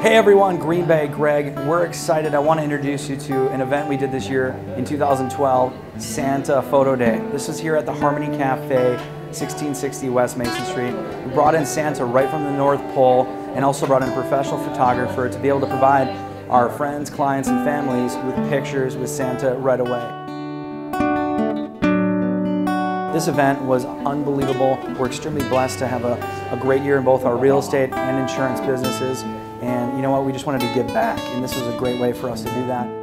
Hey everyone, Green Bay, Greg. We're excited. I want to introduce you to an event we did this year in 2012, Santa Photo Day. This is here at the Harmony Cafe, 1660 West Mason Street. We brought in Santa right from the North Pole and also brought in a professional photographer to be able to provide our friends, clients, and families with pictures with Santa right away. This event was unbelievable. We're extremely blessed to have a, a great year in both our real estate and insurance businesses. And you know what, we just wanted to give back, and this was a great way for us to do that.